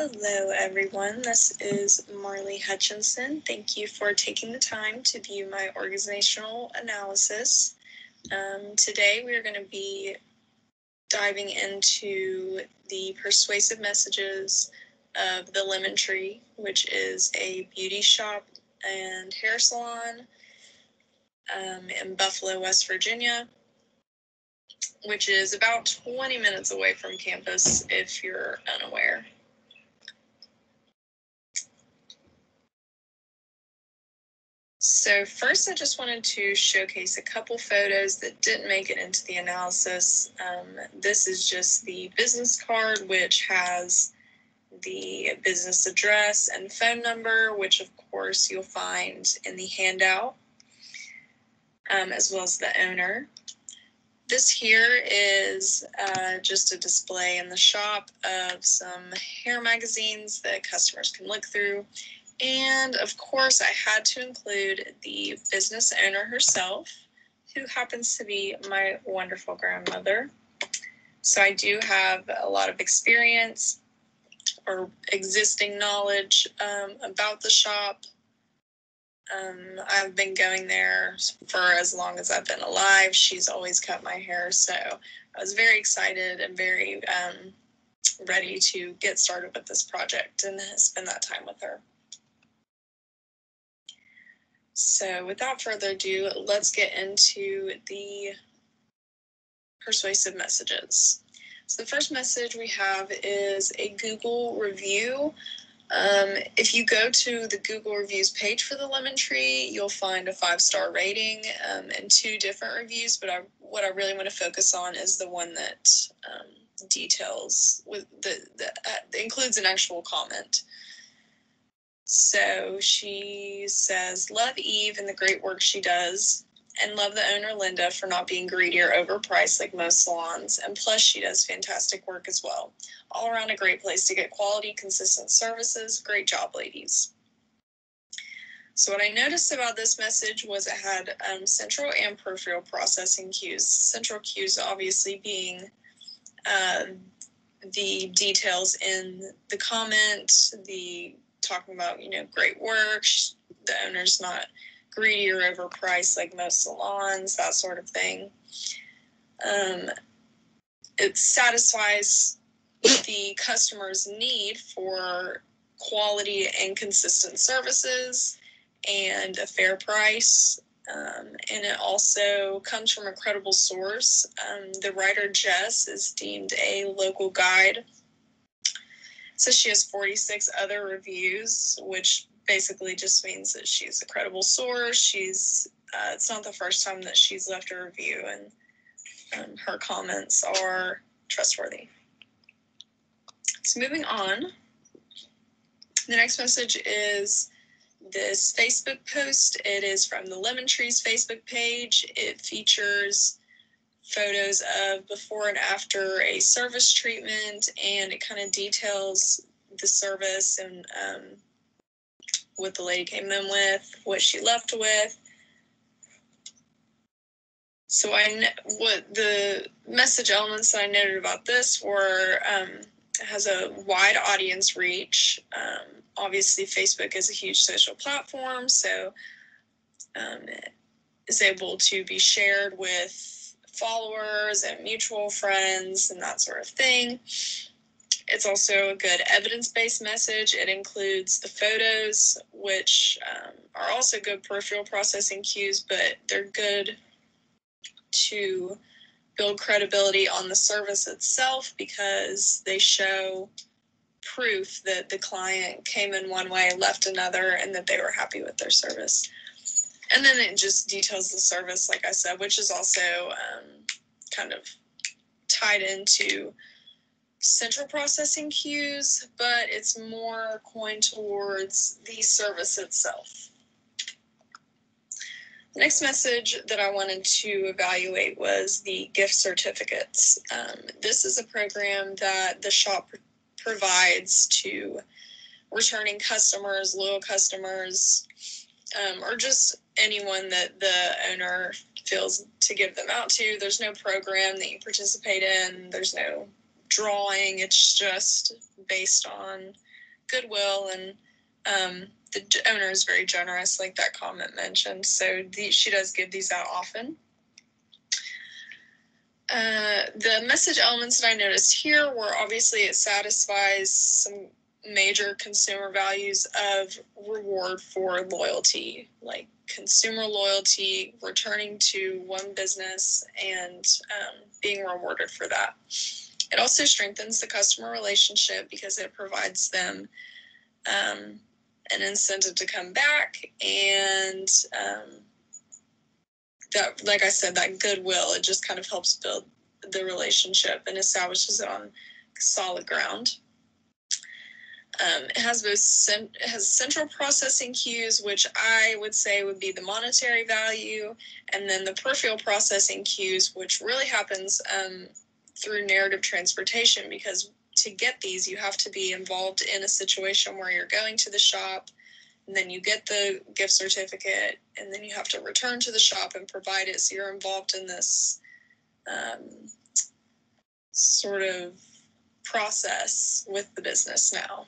Hello, everyone. This is Marlee Hutchinson. Thank you for taking the time to view my organizational analysis. Um, today, we are going to be diving into the persuasive messages of the Lemon Tree, which is a beauty shop and hair salon um, in Buffalo, West Virginia, which is about 20 minutes away from campus if you're unaware. So first I just wanted to showcase a couple photos that didn't make it into the analysis. Um, this is just the business card, which has the business address and phone number, which of course you'll find in the handout, um, as well as the owner. This here is uh, just a display in the shop of some hair magazines that customers can look through and of course, I had to include the business owner herself, who happens to be my wonderful grandmother. So I do have a lot of experience or existing knowledge um, about the shop. Um, I've been going there for as long as I've been alive. She's always cut my hair, so I was very excited and very um, ready to get started with this project and spend that time with her. So without further ado, let's get into the persuasive messages. So the first message we have is a Google review. Um, if you go to the Google reviews page for the lemon tree, you'll find a five star rating um, and two different reviews. But I, what I really want to focus on is the one that um, details with the, the uh, includes an actual comment. So she says, Love Eve and the great work she does, and love the owner Linda for not being greedy or overpriced like most salons. And plus, she does fantastic work as well. All around a great place to get quality, consistent services. Great job, ladies. So, what I noticed about this message was it had um, central and peripheral processing cues. Central cues, obviously, being uh, the details in the comment, the talking about, you know, great work. The owner's not greedy or overpriced like most salons, that sort of thing. Um, it satisfies the customer's need for quality and consistent services and a fair price. Um, and it also comes from a credible source. Um, the writer Jess is deemed a local guide so she has 46 other reviews, which basically just means that she's a credible source. She's uh, it's not the first time that she's left a review, and um, her comments are trustworthy. So moving on, the next message is this Facebook post. It is from the Lemon Trees Facebook page. It features photos of before and after a service treatment, and it kind of details the service and um, what the lady came in with, what she left with. So I what the message elements that I noted about this were um, it has a wide audience reach. Um, obviously, Facebook is a huge social platform, so um, it is able to be shared with followers and mutual friends and that sort of thing. It's also a good evidence based message. It includes the photos, which um, are also good peripheral processing cues, but they're good to build credibility on the service itself because they show proof that the client came in one way, left another, and that they were happy with their service and then it just details the service, like I said, which is also um, kind of tied into central processing cues, but it's more coined towards the service itself. The next message that I wanted to evaluate was the gift certificates. Um, this is a program that the shop provides to returning customers, loyal customers, um, or just anyone that the owner feels to give them out to. There's no program that you participate in, there's no drawing. It's just based on goodwill and um, the owner is very generous, like that comment mentioned. So the, she does give these out often. Uh, the message elements that I noticed here were obviously it satisfies some major consumer values of reward for loyalty, like consumer loyalty, returning to one business, and um, being rewarded for that. It also strengthens the customer relationship because it provides them um, an incentive to come back and um, that like i said that goodwill it just kind of helps build the relationship and establishes it on solid ground um, it has both cent- has central processing cues, which I would say would be the monetary value, and then the peripheral processing cues, which really happens um, through narrative transportation because to get these, you have to be involved in a situation where you're going to the shop and then you get the gift certificate and then you have to return to the shop and provide it. So you're involved in this um, sort of process with the business now.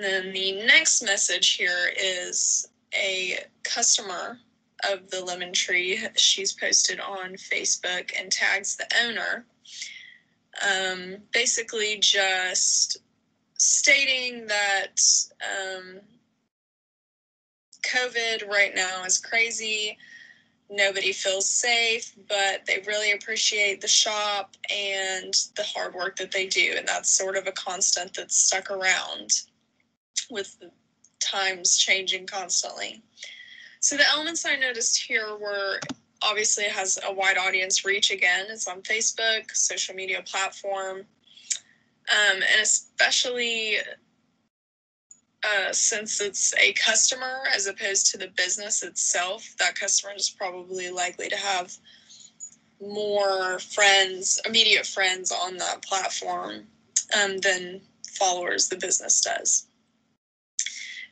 And then the next message here is a customer of the lemon tree. She's posted on Facebook and tags the owner. Um, basically, just stating that um, COVID right now is crazy. Nobody feels safe, but they really appreciate the shop and the hard work that they do. And that's sort of a constant that's stuck around with times changing constantly. So the elements I noticed here were obviously it has a wide audience reach again. It's on Facebook, social media platform, um, and especially uh, since it's a customer as opposed to the business itself, that customer is probably likely to have more friends, immediate friends on that platform um, than followers the business does.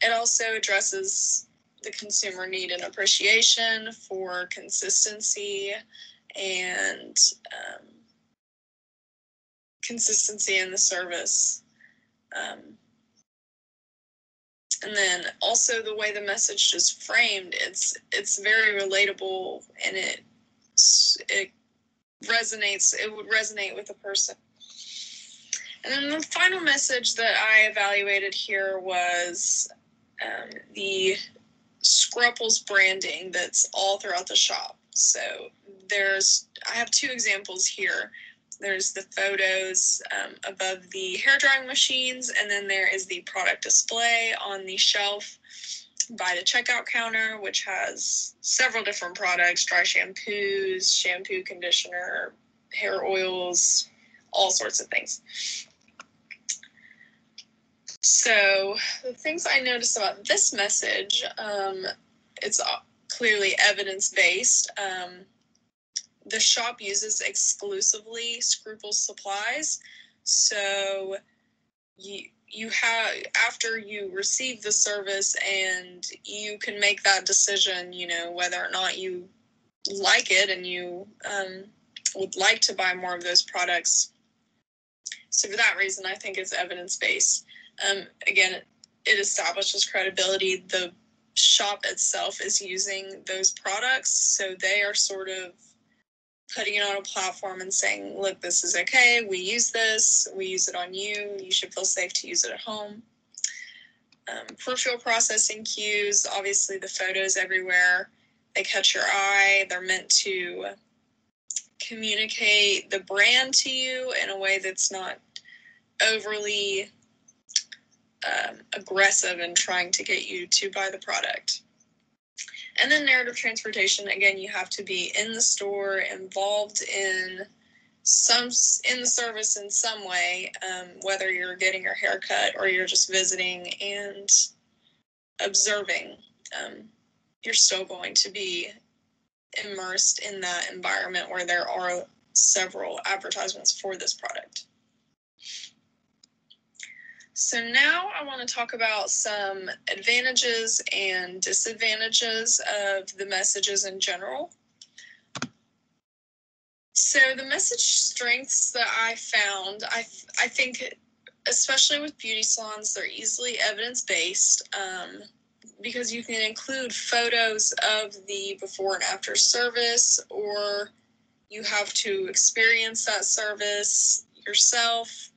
It also addresses the consumer need and appreciation for consistency and um, consistency in the service. Um, and then also the way the message is framed, it's it's very relatable and it it resonates. It would resonate with a person. And then the final message that I evaluated here was um, the Scruples branding that's all throughout the shop. So there's, I have two examples here. There's the photos um, above the hair drying machines, and then there is the product display on the shelf by the checkout counter, which has several different products dry shampoos, shampoo, conditioner, hair oils, all sorts of things. So the things I noticed about this message, um, it's clearly evidence based. Um, the shop uses exclusively Scruple supplies, so you you have after you receive the service and you can make that decision. You know whether or not you like it and you um, would like to buy more of those products. So for that reason, I think it's evidence based. Um, again, it establishes credibility. The shop itself is using those products, so they are sort of putting it on a platform and saying, look, this is okay. We use this. We use it on you. You should feel safe to use it at home. Um, peripheral processing cues, obviously, the photos everywhere. They catch your eye. They're meant to communicate the brand to you in a way that's not overly um, aggressive in trying to get you to buy the product. And then narrative transportation, again, you have to be in the store, involved in some in the service in some way, um, whether you're getting your hair cut or you're just visiting and observing. Um, you're still going to be immersed in that environment where there are several advertisements for this product. So now I want to talk about some advantages and disadvantages of the messages in general. so the message strengths that I found, I I think, especially with beauty salons, they're easily evidence based. Um, because you can include photos of the before and after service, or you have to experience that service yourself.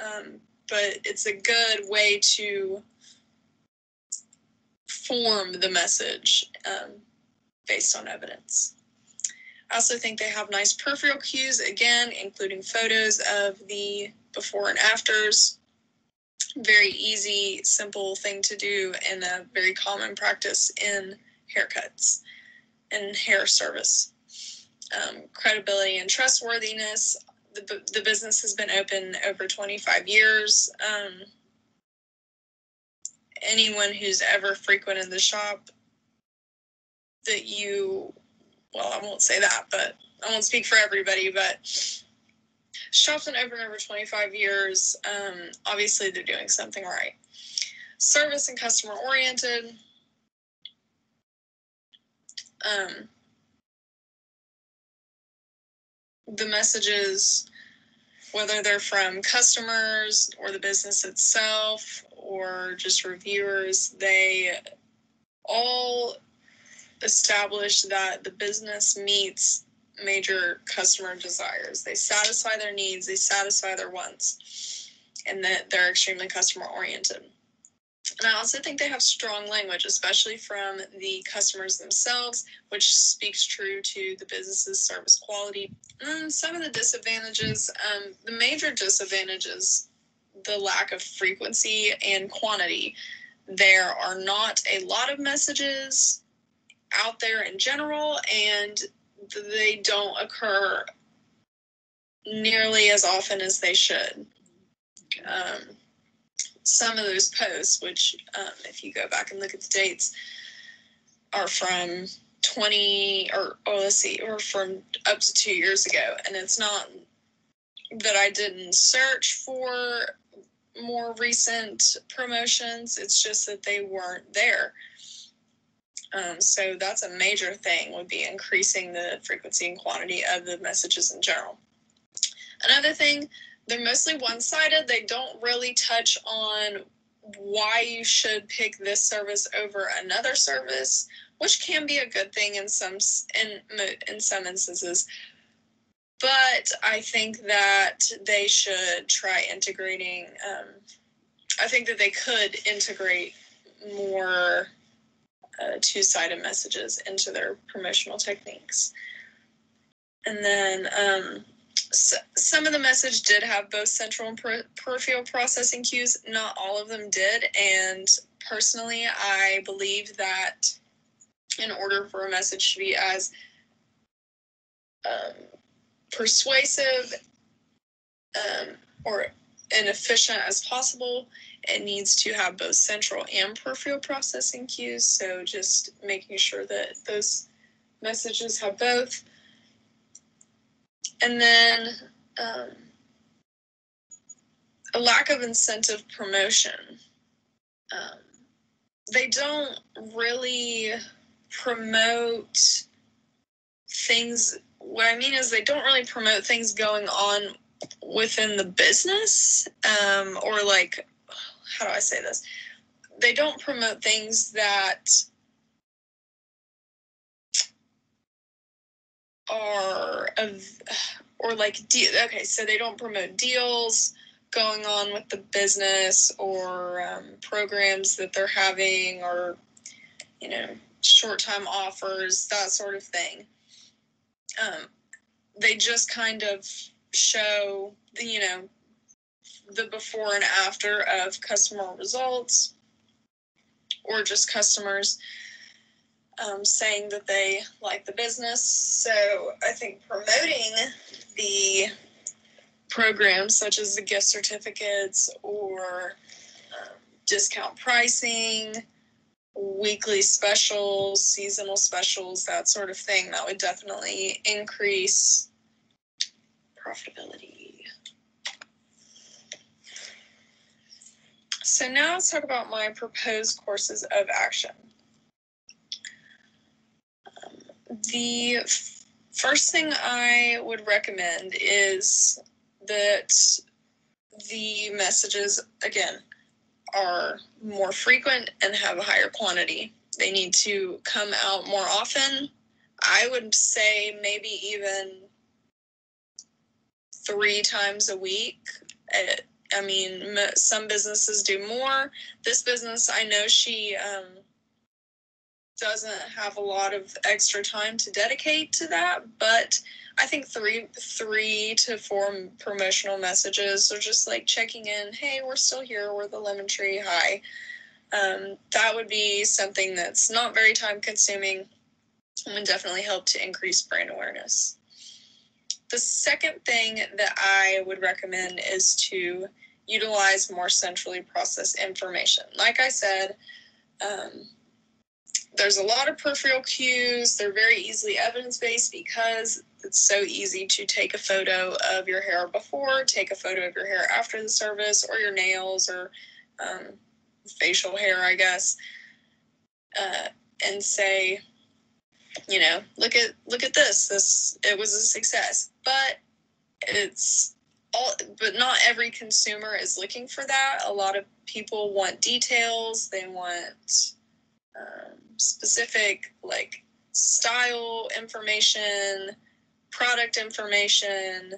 Um, but it's a good way to form the message um, based on evidence. I also think they have nice peripheral cues, again, including photos of the before and afters. Very easy, simple thing to do, and a very common practice in haircuts and hair service. Um, credibility and trustworthiness. The, the business has been open over 25 years. Um, anyone who's ever frequented the shop that you well, I won't say that, but I won't speak for everybody, but shop's been open over 25 years. Um, obviously, they're doing something right. Service and customer oriented. Um, the messages, whether they're from customers or the business itself or just reviewers, they all establish that the business meets major customer desires. They satisfy their needs, they satisfy their wants, and that they're extremely customer oriented. And I also think they have strong language, especially from the customers themselves, which speaks true to the business's service quality. And some of the disadvantages, um, the major disadvantages, the lack of frequency and quantity. There are not a lot of messages out there in general, and they don't occur nearly as often as they should. Um, some of those posts, which, um, if you go back and look at the dates, are from 20 or oh let's see or from up to two years ago. And it's not that i didn't search for more recent promotions. It's just that they weren't there um, so that's a major thing would be increasing the frequency and quantity of the messages in general. Another thing, they're mostly one-sided. They don't really touch on why you should pick this service over another service, which can be a good thing in some in in some instances. But I think that they should try integrating. Um, I think that they could integrate more uh, two-sided messages into their promotional techniques. And then um, so, some of the message did have both central and per- peripheral processing cues. Not all of them did. And personally, I believe that in order for a message to be as um, persuasive um, or and efficient as possible, it needs to have both central and peripheral processing cues. So just making sure that those messages have both. And then um, a lack of incentive promotion. Um, they don't really promote things. What I mean is, they don't really promote things going on within the business um, or like how do I say this? They don't promote things that are of or like de- okay so they don't promote deals going on with the business or um, programs that they're having or you know short time offers that sort of thing um, they just kind of show the you know the before and after of customer results or just customers um, saying that they like the business. So I think promoting the programs such as the gift certificates or um, discount pricing, weekly specials, seasonal specials, that sort of thing, that would definitely increase profitability. So now let's talk about my proposed courses of action. The first thing I would recommend is that the messages, again, are more frequent and have a higher quantity. They need to come out more often. I would say maybe even three times a week. I mean, some businesses do more. This business, I know she um, doesn't have a lot of extra time to dedicate to that, but I think three three to four promotional messages are just like checking in. Hey, we're still here. We're the lemon tree. Hi. Um, that would be something that's not very time consuming and would definitely help to increase brand awareness. The second thing that I would recommend is to utilize more centrally processed information. Like I said, um, there's a lot of peripheral cues. They're very easily evidence based because it's so easy to take a photo of your hair before, take a photo of your hair after the service, or your nails, or um, facial hair, I guess, uh, and say, you know, look at look at this. This it was a success, but it's all. But not every consumer is looking for that. A lot of people want details. They want um, specific like style information, product information,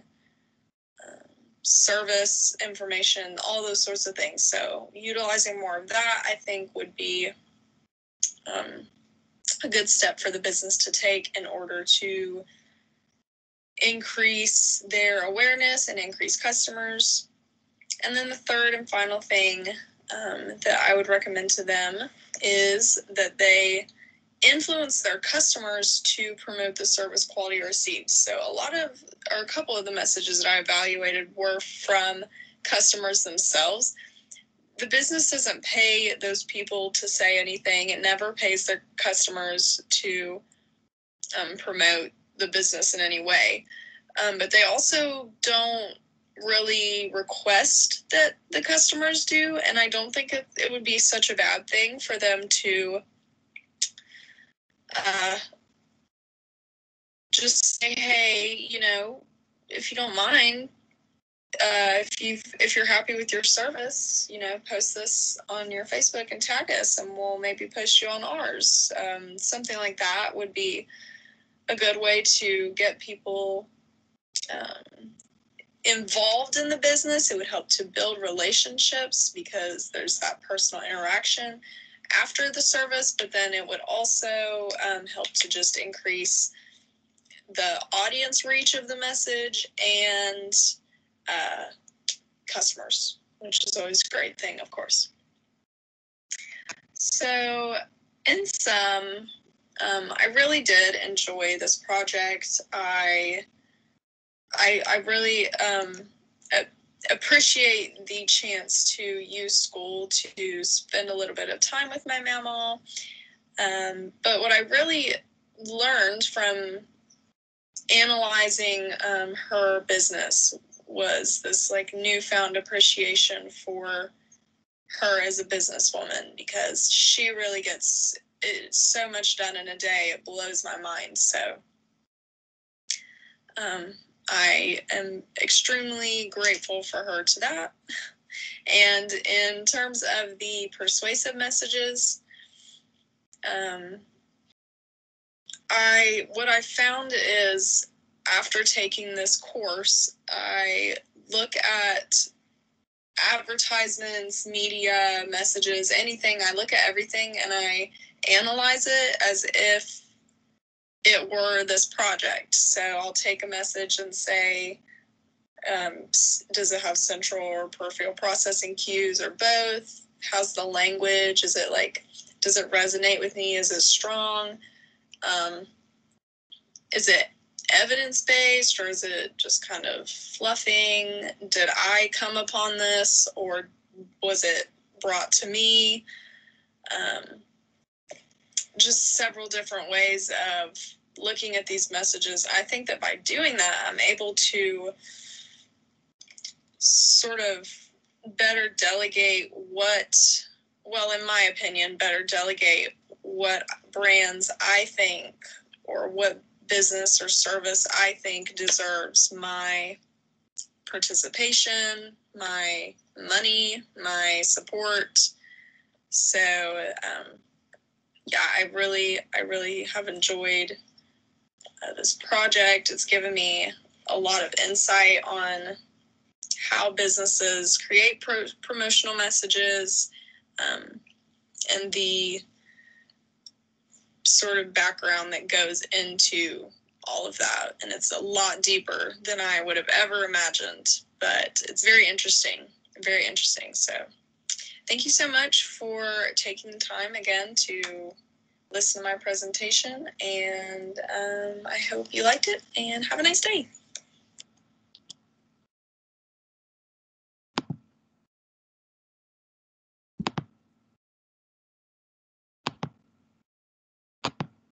um, service information, all those sorts of things. So utilizing more of that, I think, would be um, a good step for the business to take in order to increase their awareness and increase customers. And then the third and final thing um, that I would recommend to them is that they influence their customers to promote the service quality received. So a lot of, or a couple of the messages that I evaluated were from customers themselves. The business doesn't pay those people to say anything. It never pays their customers to um, promote the business in any way. Um, but they also don't really request that the customers do. And I don't think it, it would be such a bad thing for them to uh, just say, hey, you know, if you don't mind, uh, if you if you're happy with your service, you know, post this on your Facebook and tag us, and we'll maybe post you on ours. Um, something like that would be a good way to get people um, involved in the business. It would help to build relationships because there's that personal interaction after the service, but then it would also um, help to just increase the audience reach of the message and uh, customers, which is always a great thing, of course. So, in sum, um, I really did enjoy this project. I I, I really um, appreciate the chance to use school to spend a little bit of time with my mamaw. Um, but what I really learned from analyzing um, her business was this like newfound appreciation for her as a businesswoman because she really gets so much done in a day it blows my mind so um, I am extremely grateful for her to that. And in terms of the persuasive messages, um, I what I found is after taking this course, I look at advertisements, media, messages, anything. I look at everything and I analyze it as if it were this project. So I'll take a message and say, um, does it have central or peripheral processing cues or both? How's the language? Is it like, does it resonate with me? Is it strong? Um, is it evidence based or is it just kind of fluffing? Did I come upon this or was it brought to me? Um, just several different ways of looking at these messages. I think that by doing that, I'm able to sort of better delegate what, well, in my opinion, better delegate what brands I think or what business or service I think deserves my participation, my money, my support. So, um, yeah, I really, I really have enjoyed uh, this project. It's given me a lot of insight on how businesses create pro- promotional messages um, and the sort of background that goes into all of that. And it's a lot deeper than I would have ever imagined, but it's very interesting, very interesting. So, thank you so much for taking the time again to listen to my presentation. And um, I hope you liked it and have a nice day.